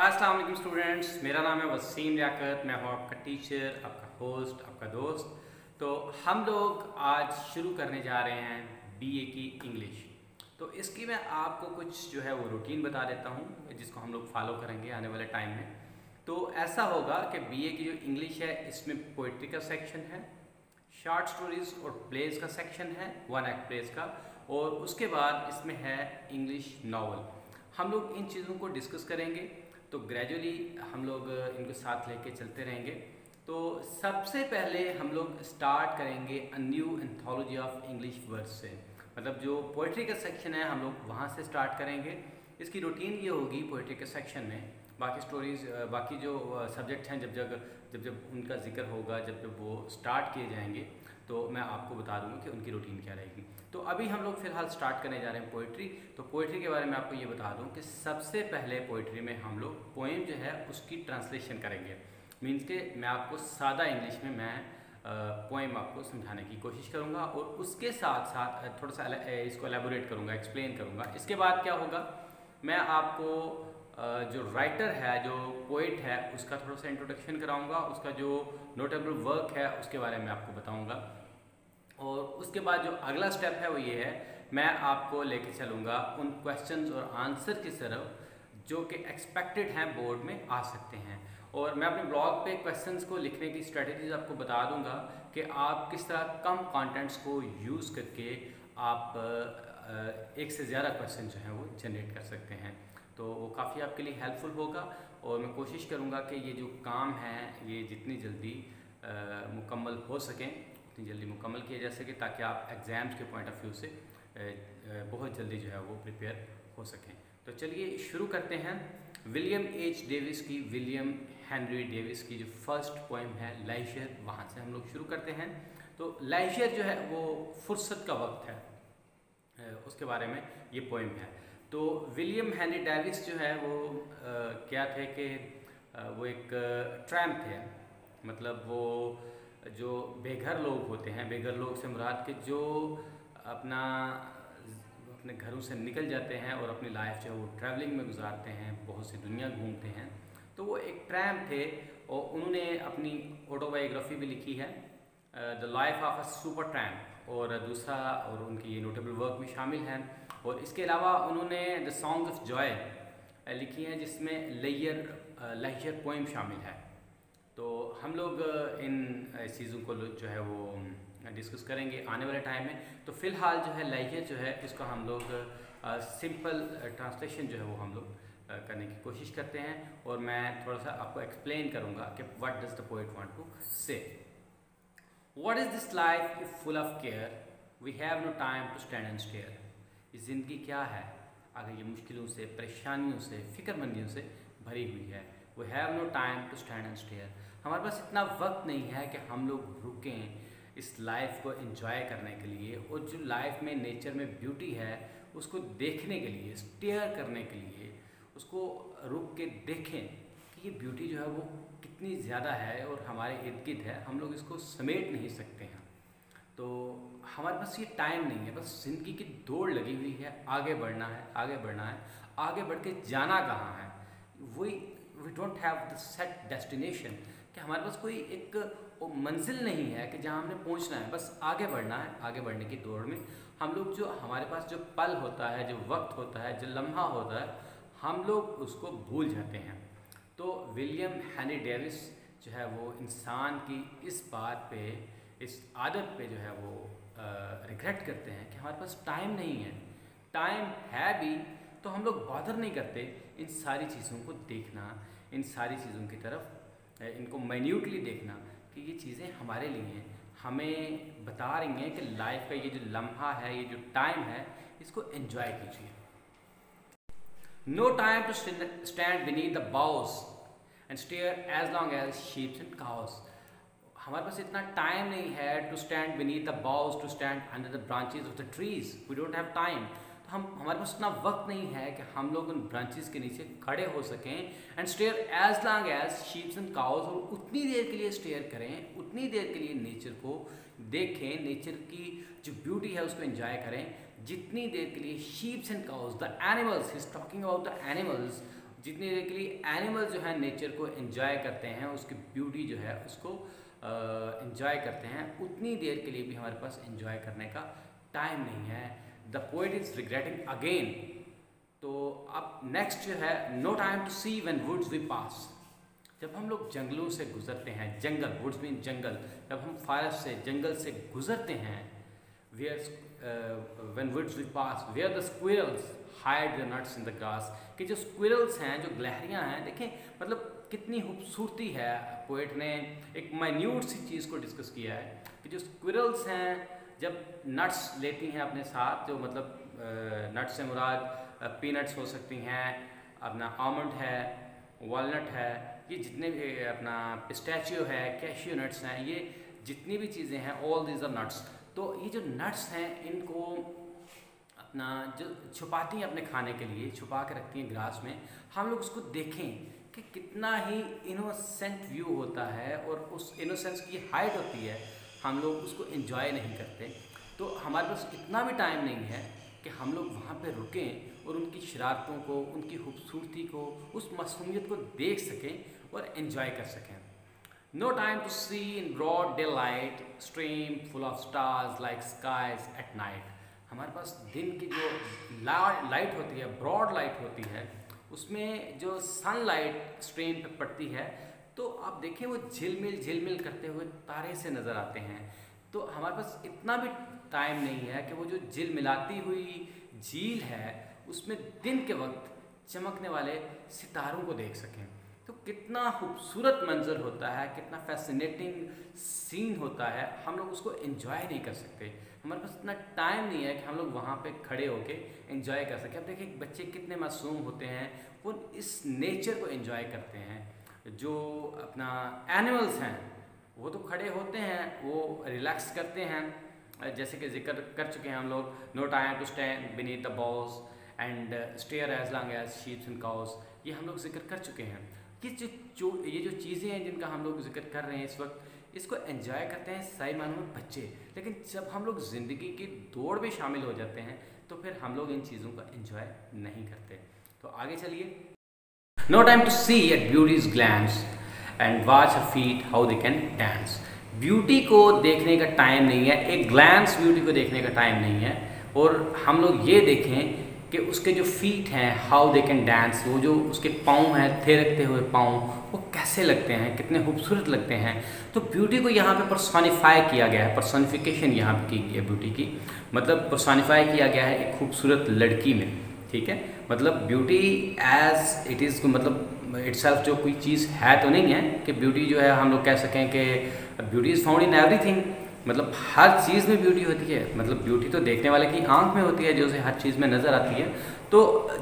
अस्सलाम वालेकुम स्टूडेंट्स, मेरा नाम है वसीम लियाकत, मैं हूँ आपका टीचर, आपका होस्ट, आपका दोस्त। तो हम लोग आज शुरू करने जा रहे हैं बीए की इंग्लिश तो इसकी मैं आपको कुछ जो है वो रूटीन बता देता हूँ, जिसको हम लोग फॉलो करेंगे आने वाले टाइम में। तो ऐसा होगा कि बीए की जो इंग्लिश है, इसमें पोइट्री का सेक्शन है शॉर्ट स्टोरीज और प्लेज का सेक्शन है वन एक्ट प्लेज का, और उसके बाद इसमें है इंग्लिश नावल हम लोग इन चीज़ों को डिस्कस करेंगे। तो ग्रेजुअली हम लोग इनको साथ लेके चलते रहेंगे। तो सबसे पहले हम लोग स्टार्ट करेंगे a new anthology of English words से। मतलब जो पोइट्री का सेक्शन है, हम लोग वहाँ से स्टार्ट करेंगे। इसकी रूटीन ये होगी पोइट्री के सेक्शन में। बाकी स्टोरीज बाकी जो सब्जेक्ट हैं, जब जब जब जब उनका ज़िक्र होगा, जब जब वो स्टार्ट किए जाएँगे तो मैं आपको बता दूँगा कि उनकी रूटीन क्या रहेगी। तो अभी हम लोग फ़िलहाल स्टार्ट करने जा रहे हैं पोइट्री तो पोइट्री के बारे में आपको ये बता दूँ कि सबसे पहले पोइट्री में हम लोग पोएम जो है उसकी ट्रांसलेशन करेंगे। मीन्स के मैं आपको सादा इंग्लिश में मैं पोएम आपको समझाने की कोशिश करूँगा और उसके साथ साथ थोड़ा सा इसको एलेबोरेट करूँगा एक्सप्लेन करूँगा। इसके बाद क्या होगा? मैं आपको जो राइटर है, जो पोइट है, उसका थोड़ा सा इंट्रोडक्शन कराऊँगा। उसका जो नोटेबल वर्क है, उसके बारे में आपको बताऊँगा। उसके बाद जो अगला स्टेप है वो ये है, मैं आपको लेके चलूँगा उन क्वेश्चंस और आंसर की तरफ़ जो कि एक्सपेक्टेड हैं बोर्ड में आ सकते हैं। और मैं अपने ब्लॉग पे क्वेश्चंस को लिखने की स्ट्रेटजीज आपको बता दूँगा कि आप किस तरह कम कंटेंट्स को यूज़ करके आप एक से ज़्यादा क्वेश्चन जो हैं वो जनरेट कर सकते हैं। तो वो काफ़ी आपके लिए हेल्पफुल होगा और मैं कोशिश करूँगा कि ये जो काम है, ये जितनी जल्दी मुकम्मल हो सकें। उतनी जल्दी मुकम्मल किया जा सके ताकि आप एग्ज़ाम्स के पॉइंट ऑफ़ व्यू से बहुत जल्दी जो है वो प्रिपेयर हो सकें। तो चलिए शुरू करते हैं। विलियम एच डेविस की विलियम हेनरी डेविस की जो फ़र्स्ट पोइम है लाइशर वहाँ से हम लोग शुरू करते हैं। तो लाइशर जो है वो फुर्सत का वक्त है। उसके बारे में ये पोइम है। तो विलियम हेनरी डेविस जो है वो आ, क्या थे कि वो एक ट्रैम्प थे। मतलब वो जो बेघर लोग होते हैं, बेघर लोग से मुराद के जो अपना, अपने घरों से निकल जाते हैं और अपनी लाइफ जो है वो ट्रैवलिंग में गुजारते हैं, बहुत सी दुनिया घूमते हैं तो वो एक ट्रैम थे और उन्होंने अपनी ऑटोबायोग्राफी भी लिखी है the life of a super tramp और दूसरा और उनकी ये नोटेबल वर्क भी शामिल है, और इसके अलावा उन्होंने द सॉन्ग्स ऑफ़ जॉय लिखी हैं जिसमें लेयर लेजर पोइम शामिल है। तो हम लोग इन चीज़ों को जो है वो डिस्कस करेंगे आने वाले टाइम में। तो फ़िलहाल जो है लेजर जो है इसको हम लोग सिंपल ट्रांसलेशन जो है वो हम लोग करने की कोशिश करते हैं। और मैं थोड़ा सा आपको एक्सप्लेन करूँगा कि what does the poet want to say what is this life full of care we have no time to stand and stare ज़िंदगी क्या है? अगर ये मुश्किलों से, परेशानियों से, फ़िक्रमंदियों से भरी हुई है। We have no time to stand and stare हमारे पास इतना वक्त नहीं है कि हम लोग रुकें इस लाइफ को एंजॉय करने के लिए और जो लाइफ में नेचर में ब्यूटी है, उसको देखने के लिए स्टेयर करने के लिए, उसको रुक के देखें कि ये ब्यूटी जो है वो कितनी ज़्यादा है और हमारे इर्द गिर्द है। हम लोग इसको समेट नहीं सकते हैं। तो हमारे पास ये टाइम नहीं है, बस ज़िंदगी की दौड़ लगी हुई है। आगे बढ़ना है, आगे बढ़ना है, आगे बढ़ के जाना कहाँ है? वही we don't have the set destination कि हमारे पास कोई एक मंजिल नहीं है कि जहाँ हमने पहुँचना है, बस आगे बढ़ना है, आगे बढ़ने की दौड़ में। हम लोग जो हमारे पास जो पल होता है, जो वक्त होता है, जो लम्हा होता है, हम लोग उसको भूल जाते हैं। तो विलियम हैनी डेविस जो है वो इंसान की इस बात पे, इस आदत पे जो है वो रिग्रेट करते हैं कि हमारे पास टाइम नहीं है। टाइम है भी तो हम लोग बादर नहीं करते इन सारी चीज़ों को देखना, इन सारी चीज़ों की तरफ़ इनको माइन्यूटली देखना कि ये चीज़ें हमारे लिए हैं। हमें बता रही हैं कि लाइफ का ये जो लम्हा है, ये जो टाइम है, इसको एंजॉय कीजिए। No time to stand beneath the boughs and stare as long as sheep and cows हमारे पास इतना टाइम नहीं है to stand beneath the boughs to stand under the branches of the trees we don't have time हम, हमारे पास इतना वक्त नहीं है कि हम लोग उन ब्रांचेस के नीचे खड़े हो सकें and stare as long as sheep and cows और उतनी देर के लिए स्टेयर करें, उतनी देर के लिए नेचर को देखें नेचर की जो ब्यूटी है उसको एंजॉय करें। जितनी देर के लिए sheep and cows the animals is talking about the animals जितनी देर के लिए एनिमल जो है नेचर को एंजॉय करते हैं, उसकी ब्यूटी जो है उसको एंजॉय करते हैं, उतनी देर के लिए भी हमारे पास एंजॉय करने का टाइम नहीं है। The poet is regretting again तो अब नेक्स्ट जो है no time to see when woods we pass जब हम लोग जंगलों से गुजरते हैं, जंगल वुड्स मीन जंगल. जब हम फॉरेस्ट से, जंगल से गुजरते हैं where when woods we pass where the squirrels hide the nuts in the grass कि जो स्क्विरल्स हैं, जो ग्लहरियाँ हैं, देखें मतलब कितनी खूबसूरती है। पोइट ने एक माइन्यूट सी चीज़ को डिस्कस किया है कि जो स्क्विरल्स हैं जब नट्स लेती हैं अपने साथ जो मतलब नट्स से मुराद पीनट्स हो सकती हैं, अपना आमंड है वॉलनट है, ये जितने भी अपना पिस्टैचियो है कैशियो नट्स हैं, ये जितनी भी चीज़ें हैं ऑल दीज आर नट्स तो ये जो नट्स हैं, इनको अपना जो छुपाती हैं अपने खाने के लिए, छुपा के रखती हैं ग्रास में, हम लोग उसको देखें कि कितना ही इनोसेंट व्यू होता है और उस इनोसेंस की हाइट होती है हम लोग उसको इन्जॉय नहीं करते। तो हमारे पास इतना भी टाइम नहीं है कि हम लोग वहाँ पे रुकें और उनकी शरारतों को, उनकी खूबसूरती को, उस मासूमियत को देख सकें और इन्जॉय कर सकें। No time to see in broad daylight stream full of stars like skies at night हमारे पास दिन की जो लाइट होती है ब्रॉड लाइट होती है, उसमें जो सनलाइट स्ट्रीम पर पड़ती है तो आप देखें वो झिलमिल झिलमिल करते हुए तारे से नज़र आते हैं। तो हमारे पास इतना भी टाइम नहीं है कि वो जो झिल मिलाती हुई झील है, उसमें दिन के वक्त चमकने वाले सितारों को देख सकें। तो कितना खूबसूरत मंजर होता है, कितना फैसिनेटिंग सीन होता है, हम लोग उसको इन्जॉय नहीं कर सकते। हमारे पास इतना टाइम नहीं है कि हम लोग वहाँ पे खड़े होके इन्जॉय कर सकें। अब देखिए बच्चे कितने मासूम होते हैं, वो इस नेचर को इन्जॉय करते हैं। जो अपना एनिमल्स हैं, वो तो खड़े होते हैं, वो रिलैक्स करते हैं। जैसे कि ज़िक्र कर चुके हैं हम लोग no time to stand beneath the boughs and stare as long as sheep and cows ये हम लोग ज़िक्र कर चुके हैं। ये जो ये जो चीज़ें हैं जिनका हम लोग ज़िक्र कर रहे हैं इस वक्त, इसको एंजॉय करते हैं सही मानों में बच्चे। लेकिन जब हम लोग ज़िंदगी की दौड़ में शामिल हो जाते हैं तो फिर हम लोग इन चीज़ों का एंजॉय नहीं करते। तो आगे चलिए। No time to see at beauty's glance and watch her feet, how they can dance. Beauty को देखने का टाइम नहीं है, एक ग्लैंस ब्यूटी को देखने का टाइम नहीं है। और हम लोग ये देखें कि उसके जो फीट हैं हाउ दे कैन डांस वो जो उसके पाँव हैं थिरकते हुए पाँव, वो कैसे लगते हैं, कितने खूबसूरत लगते हैं। तो ब्यूटी को यहाँ पे परसोनिफाई किया गया है परसोनिफिकेशन यहाँ की है ब्यूटी की। मतलब परसोनिफाई किया गया है एक खूबसूरत लड़की में, ठीक है? मतलब ब्यूटी एज इट इज़ मतलब इट्स जो कोई चीज़ है तो नहीं है कि ब्यूटी जो है हम लोग कह सकें कि beauty is found in everything मतलब हर चीज़ में ब्यूटी होती है। मतलब ब्यूटी तो देखने वाले की आँख में होती है, जो उसे हर चीज़ में नज़र आती है। तो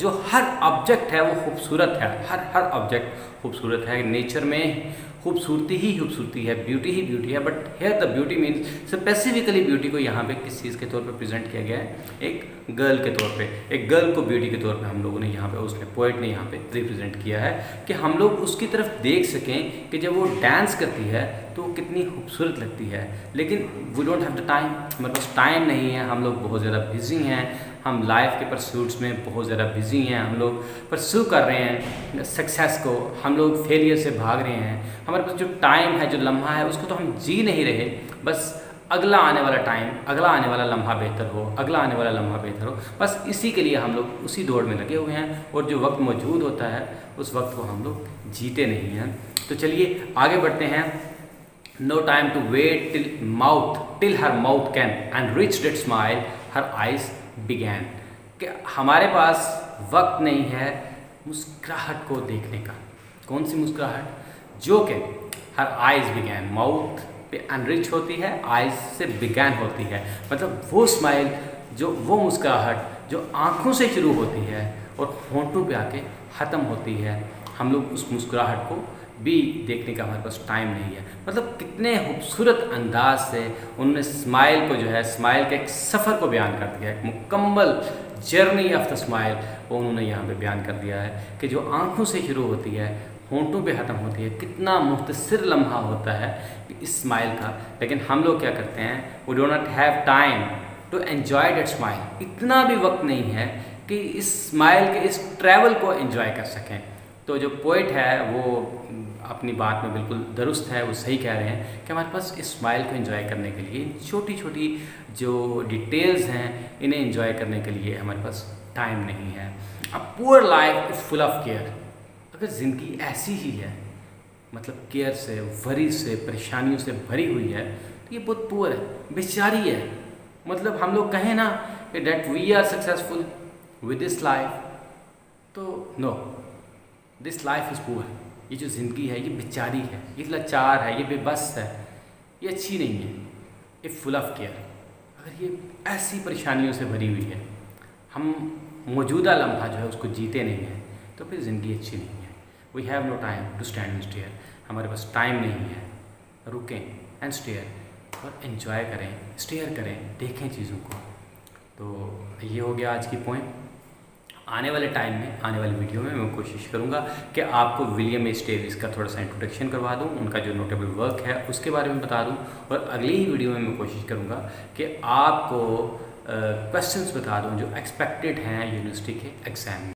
जो हर ऑब्जेक्ट है वो खूबसूरत है। हर हर ऑब्जेक्ट खूबसूरत है। नेचर में खूबसूरती ही खूबसूरती है ब्यूटी ही ब्यूटी है but here the beauty means specifically beauty को यहाँ पे किस चीज़ के तौर पे प्रेजेंट किया गया है? एक गर्ल के तौर पे। एक गर्ल को ब्यूटी के तौर पे हम लोगों ने यहाँ पे, उसने पोइट ने यहाँ पे रिप्रेजेंट किया है कि हम लोग उसकी तरफ़ देख सकें कि जब वो डांस करती है तो कितनी खूबसूरत लगती है। लेकिन we don't have the time हमारे पास टाइम नहीं है, हम लोग बहुत ज़्यादा बिज़ी हैं हम लाइफ के परसूट्स में बहुत ज़्यादा बिज़ी हैं, हम लोग परसू कर रहे हैं सक्सेस को, हम लोग फेलियर से भाग रहे हैं। हमारे पास जो टाइम है, जो लम्हा है, उसको तो हम जी नहीं रहे। बस अगला आने वाला टाइम अगला आने वाला लम्हा बेहतर हो, अगला आने वाला लम्हा बेहतर हो। बस इसी के लिए हम लोग उसी दौड़ में लगे हुए हैं और जो वक्त मौजूद होता है, उस वक्त को हम लोग जीते नहीं हैं। तो चलिए आगे बढ़ते हैं। No time to wait till mouth till her mouth can enrich that smile her eyes began हमारे पास वक्त नहीं है मुस्कुराहट को देखने का। कौन सी मुस्कुराहट? जो कि हर आइज़ बिगैन माउथ पे अनरिच होती है आइज़ से बिगैन होती है। मतलब वो स्माइल जो वो मुस्कुराहट, जो आँखों से शुरू होती है और होंठों पे आके ख़त्म होती है। हम लोग उस मुस्कुराहट को भी देखने का हमारे पास टाइम नहीं है। मतलब कितने खूबसूरत अंदाज से उन्होंने स्माइल को जो है स्माइल के एक सफ़र को बयान कर दिया है। मुकम्मल जर्नी ऑफ़ द स्माइल वो उन्होंने यहाँ पे बयान कर दिया है कि जो आँखों से शुरू होती है, होंठों पे ख़त्म होती है, कितना मुख्तर लम्हा होता है इस स्माइल का। लेकिन हम लोग क्या करते हैं वो do not have time to enjoy that smile इतना भी वक्त नहीं है कि इस स्माइल के, इस ट्रैवल को एंजॉय कर सकें। तो जो पोइट है, वो अपनी बात में बिल्कुल दुरुस्त है, वो सही कह रहे हैं कि हमारे पास इस स्माइल को एंजॉय करने के लिए छोटी छोटी जो डिटेल्स हैं, इन्हें एंजॉय करने के लिए हमारे पास टाइम नहीं है। अब poor life is full of care अगर ज़िंदगी ऐसी ही है मतलब केयर से वरी से, परेशानियों से भरी हुई है तो ये बहुत पुअर है, बेचारी है। मतलब हम लोग कहें ना कि that we are successful with this life तो no this life is poor ये जो ज़िंदगी है, ये बेचारी है, ये लाचार है, ये बेबस है, ये अच्छी नहीं है, ये फुल ऑफ़ केयर अगर ये ऐसी परेशानियों से भरी हुई है, हम मौजूदा लम्हा जो है उसको जीते नहीं हैं तो फिर ज़िंदगी अच्छी नहीं है। We have no time to stand and stare हमारे पास टाइम नहीं है। रुकें एंड स्टेयर और इन्जॉय करें स्टेयर करें, देखें चीज़ों को। तो ये हो गया आज की पॉइंट आने वाले टाइम में, आने वाली वीडियो में मैं कोशिश करूँगा कि आपको विलियम एस डेविस का थोड़ा सा इंट्रोडक्शन करवा दूँ, उनका जो नोटेबल वर्क है उसके बारे में बता दूँ और अगली ही वीडियो में मैं कोशिश करूँगा कि आपको क्वेश्चंस बता दूँ जो एक्सपेक्टेड हैं यूनिवर्सिटी के एग्ज़ाम में।